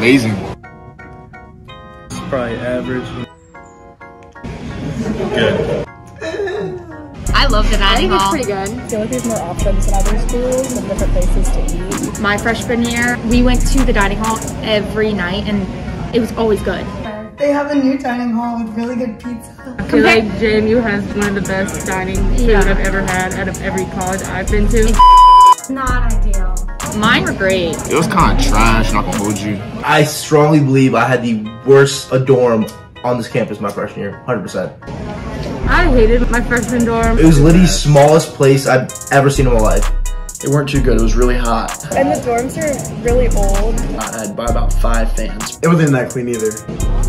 amazing. It's probably average. Good. I love the I dining think it's hall. pretty good. I feel like there's more options in other schools and different places to eat. My freshman year, we went to the dining hall every night and it was always good. They have a new dining hall with really good pizza. I feel like JMU has one of the best dining food Yeah. I've ever had out of every college I've been to. Not ideal. Mine were great. It was kind of trash, not gonna hold you. I strongly believe I had the worst dorm on this campus my freshman year, 100%. I hated my freshman dorm. It was literally smallest place I've ever seen in my life. They weren't too good. It was really hot. And the dorms are really old. I had by about five fans. It wasn't that clean either.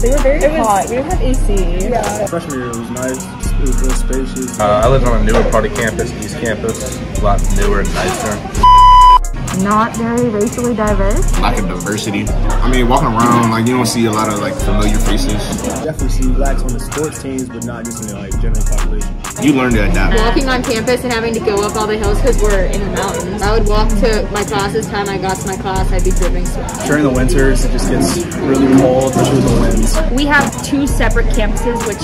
They were very hot. We didn't have AC. Yeah. Freshman year was nice. It was real spacious. Uh, I lived on a newer part of campus, East Campus, a lot newer and nicer. Not very racially diverse. Lack of diversity. I mean, walking around, like, you don't see a lot of, like, familiar faces. Definitely see blacks on the sports teams, but not just in the like general population. You learn to adapt. Walking on campus and having to go up all the hills because we're in the mountains. I would walk to my classes. Time I got to my class, I'd be dripping sweat. During the winters, it just gets really cold, especially with the winds. We have two separate campuses which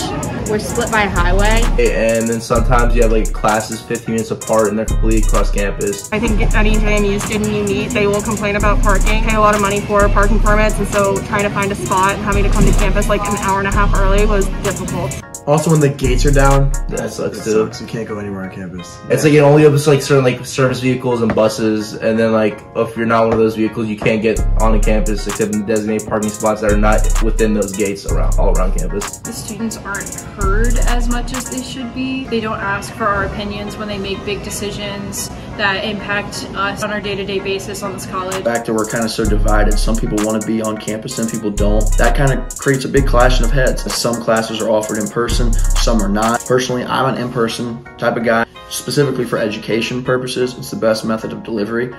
were split by a highway. And then sometimes you have like classes 15 minutes apart and they're completely across campus. I think any JMU student you meet, they will complain about parking. Pay a lot of money for parking permits, and so trying to find a spot and having to come to campus like an hour and a half early was difficult. Also, when the gates are down, That sucks too. You can't go anywhere on campus. It's like it only opens like certain like service vehicles and buses, and then like if you're not one of those vehicles, you can't get onto campus except in the designated parking spots that are not within those gates around all around campus. The students aren't heard as much as they should be. They don't ask for our opinions when they make big decisions that impact us on our day-to-day basis on this college. Back to we're kind of so divided. Some people want to be on campus, some people don't. That kind of creates a big clashing of heads. Some classes are offered in person, some are not. Personally, I'm an in-person type of guy. Specifically for education purposes, it's the best method of delivery.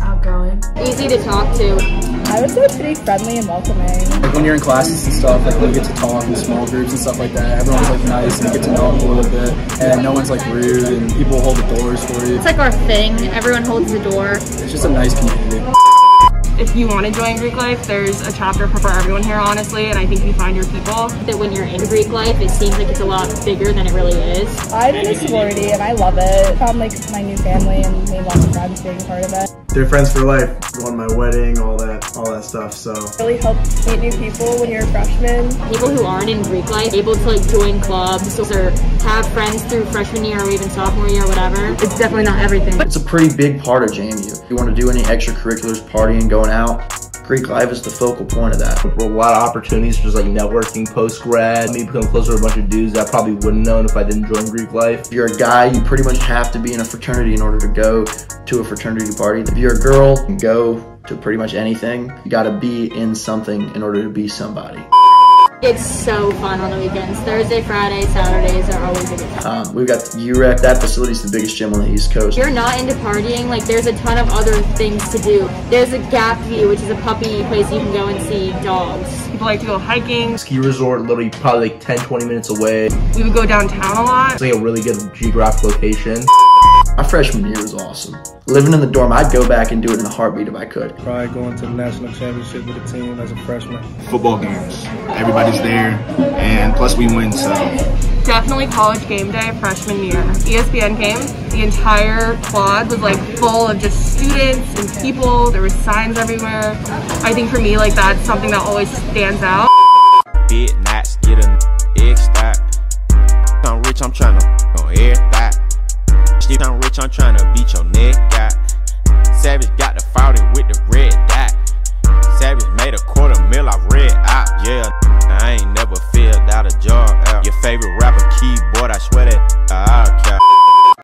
Outgoing. Easy to talk to. I would say pretty friendly and welcoming. Like when you're in classes and stuff, like when you get to talk in small groups and stuff like that, everyone's like nice and you get to know them a little bit, and no one's like rude and people hold the doors for you. It's like our thing. Everyone holds the door. It's just a nice community. If you want to join Greek life, there's a chapter for everyone here, honestly, and I think you find your people. That when you're in Greek life, it seems like it's a lot bigger than it really is. I'm in a sorority and I love it. Found like my new family and made lots of friends being part of it. They're friends for life. Going my wedding, all that, all that stuff. So Really helps meet new people when you're a freshman. People who aren't in Greek life able to like join clubs or have friends through freshman year or even sophomore year or whatever. It's definitely not everything. It's a pretty big part of JMU. If you want to do any extracurriculars, partying, going out, Greek life is the focal point of that. A lot of opportunities, just like networking post grad, me become closer to a bunch of dudes that I probably wouldn't known if I didn't join Greek life. If you're a guy, you pretty much have to be in a fraternity in order to go to a fraternity party. If you're a girl, you go to pretty much anything. You gotta be in something in order to be somebody. It's so fun on the weekends. Thursday, Friday, Saturdays are always a good time. Um, we've got UREC, that facility is the biggest gym on the East Coast. If you're not into partying, like there's a ton of other things to do. There's a Gap View, which is a puppy place you can go and see dogs. People like to go hiking. Ski resort, literally probably like 10, 20 minutes away. We would go downtown a lot. It's like a really good geographic location. My freshman year was awesome. Living in the dorm, I'd go back and do it in a heartbeat if I could. probably going to the national championship with a team as a freshman. Football games. Everybody's there, and plus we win, so. Definitely college game day freshman year. ESPN came. The entire quad was like full of just students and people. There were signs everywhere. I think for me, like that's something that always stands out. Big knots, get a egg stack. I'm rich, I'm tryna on air Shit, I'm rich, I'm tryna beat your neck out. Savage got the 40 with the red dot. Savage made a quarter mil, I read out. Yeah, I ain't never filled out a job out. Your favorite rapper keyboard, I swear that uh, I'll count.